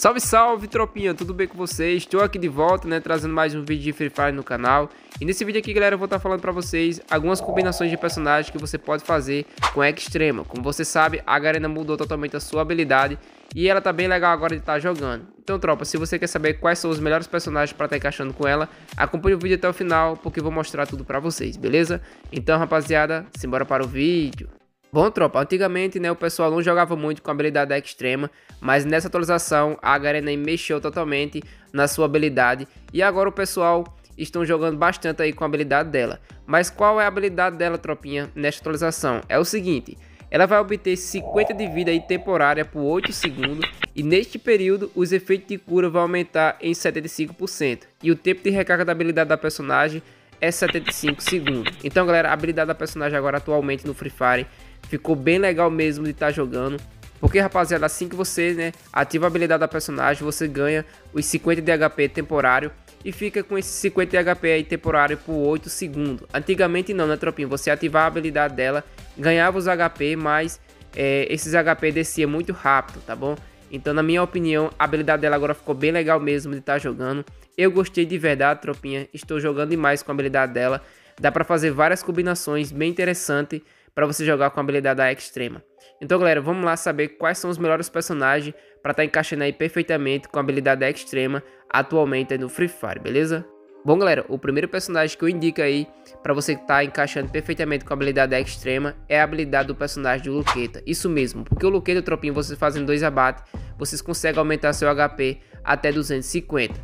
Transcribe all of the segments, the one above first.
Salve, salve, tropinha, tudo bem com vocês? Estou aqui de volta, né, trazendo mais um vídeo de Free Fire no canal. E nesse vídeo aqui, galera, eu vou estar falando para vocês algumas combinações de personagens que você pode fazer com Extrema. Como você sabe, a Garena mudou totalmente a sua habilidade e ela tá bem legal agora de estar tá jogando. Então, tropa, se você quer saber quais são os melhores personagens para estar tá encaixando com ela, acompanhe o vídeo até o final, porque eu vou mostrar tudo para vocês, beleza? Então, rapaziada, simbora para o vídeo. Bom, tropa, antigamente né, o pessoal não jogava muito com a habilidade extrema, mas nessa atualização a Garena mexeu totalmente na sua habilidade e agora o pessoal estão jogando bastante aí com a habilidade dela. Mas qual é a habilidade dela, tropinha, nesta atualização? É o seguinte, ela vai obter 50 de vida aí temporária por 8 segundos e neste período os efeitos de cura vão aumentar em 75% e o tempo de recarga da habilidade da personagem é 75 segundos. Então galera, a habilidade da personagem agora atualmente no Free Fire Ficou bem legal mesmo de estar tá jogando. Porque, rapaziada, assim que você né, ativa a habilidade da personagem, você ganha os 50 de HP temporário e fica com esse 50 de HP aí temporário por 8 segundos. Antigamente não, né, tropinho? Você ativar a habilidade dela, ganhava os HP, mas é, esses HP descia muito rápido, tá bom? Então, na minha opinião, a habilidade dela agora ficou bem legal mesmo de estar tá jogando. Eu gostei de verdade, tropinha. Estou jogando demais com a habilidade dela. Dá para fazer várias combinações bem interessantes para você jogar com a habilidade da extrema. Então, galera, vamos lá saber quais são os melhores personagens para estar tá encaixando aí perfeitamente com a habilidade da extrema atualmente no Free Fire, beleza? Bom, galera, o primeiro personagem que eu indico aí para você estar tá encaixando perfeitamente com a habilidade da extrema é a habilidade do personagem do Luqueta. Isso mesmo, porque o Luqueta, tropinho, vocês fazendo dois abates, vocês conseguem aumentar seu HP até 250.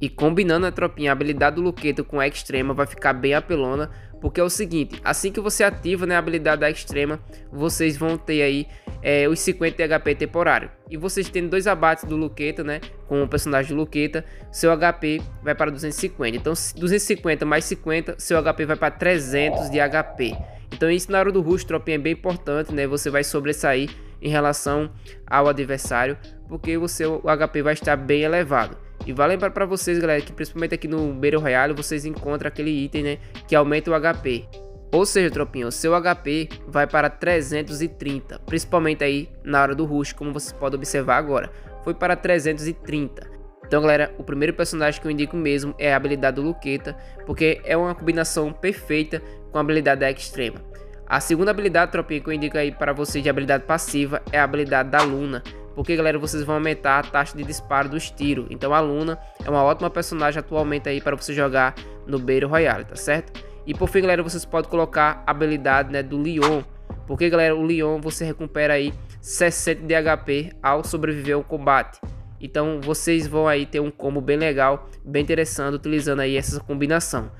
E combinando a tropinha, a habilidade do Luqueta com a extrema vai ficar bem apelona, porque é o seguinte, assim que você ativa né, a habilidade da extrema, vocês vão ter aí é, os 50 de HP temporário. E vocês tendo dois abates do Luqueta, né, com o personagem do Luqueta, seu HP vai para 250. Então 250 mais 50, seu HP vai para 300 de HP. Então isso na hora do rush, tropinha, é bem importante, né, você vai sobressair em relação ao adversário, porque o seu HP vai estar bem elevado. E vale lembrar para vocês, galera, que principalmente aqui no Battle Royale vocês encontram aquele item, né, que aumenta o HP. Ou seja, tropinho, seu HP vai para 330, principalmente aí na hora do rush, como vocês podem observar agora. Foi para 330. Então, galera, o primeiro personagem que eu indico mesmo é a habilidade do Luqueta, porque é uma combinação perfeita com a habilidade da Extrema. A segunda habilidade, tropinha, que eu indico aí para vocês de habilidade passiva é a habilidade da Luna, porque galera, vocês vão aumentar a taxa de disparo dos tiros. Então a Luna é uma ótima personagem atualmente aí para você jogar no Battle Royale, tá certo? E por fim, galera, vocês podem colocar a habilidade né, do Leon, porque galera, o Leon você recupera aí 60 de HP ao sobreviver ao combate. Então vocês vão aí ter um combo bem legal, bem interessante utilizando aí essa combinação.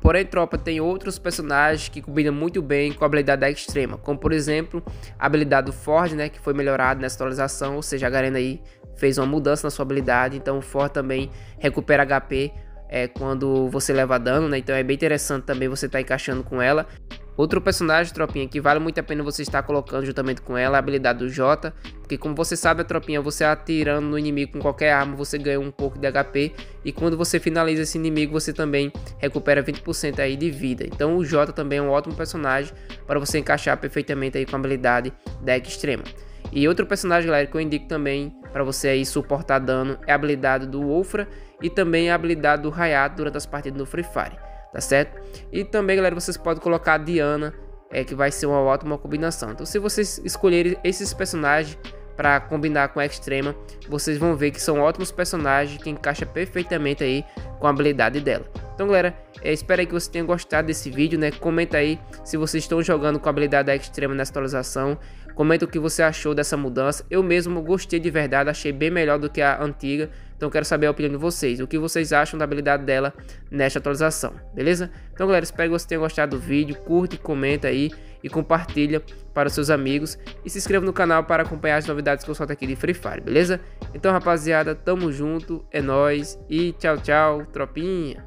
Porém, tropa, tem outros personagens que combinam muito bem com a habilidade da extrema, como por exemplo, a habilidade do Ford, né, que foi melhorada nessa atualização, ou seja, a Garena aí fez uma mudança na sua habilidade, então o Ford também recupera HP é, quando você leva dano, né, então é bem interessante também você estar tá encaixando com ela. Outro personagem, tropinha, que vale muito a pena você estar colocando juntamente com ela, é a habilidade do J, porque como você sabe, a tropinha, você atirando no inimigo com qualquer arma, você ganha um pouco de HP, e quando você finaliza esse inimigo, você também recupera 20% aí de vida. Então o J também é um ótimo personagem para você encaixar perfeitamente aí com a habilidade deck extrema. E outro personagem, galera, que eu indico também para você aí suportar dano é a habilidade do Wolfra e também a habilidade do Hayato durante as partidas no Free Fire tá certo? E também, galera, vocês podem colocar a Diana, é, que vai ser uma ótima combinação. Então, se vocês escolherem esses personagens para combinar com a Extrema, vocês vão ver que são ótimos personagens que encaixam perfeitamente aí com a habilidade dela. Então, galera, é, espero que você tenha gostado desse vídeo, né? Comenta aí se vocês estão jogando com a habilidade da Extrema nessa atualização. Comenta o que você achou dessa mudança. Eu mesmo gostei de verdade, achei bem melhor do que a antiga. Então quero saber a opinião de vocês, o que vocês acham da habilidade dela nesta atualização, beleza? Então galera, espero que você tenha gostado do vídeo, curte, comenta aí e compartilha para os seus amigos e se inscreva no canal para acompanhar as novidades que eu solto aqui de Free Fire, beleza? Então rapaziada, tamo junto, é nóis e tchau tchau, tropinha!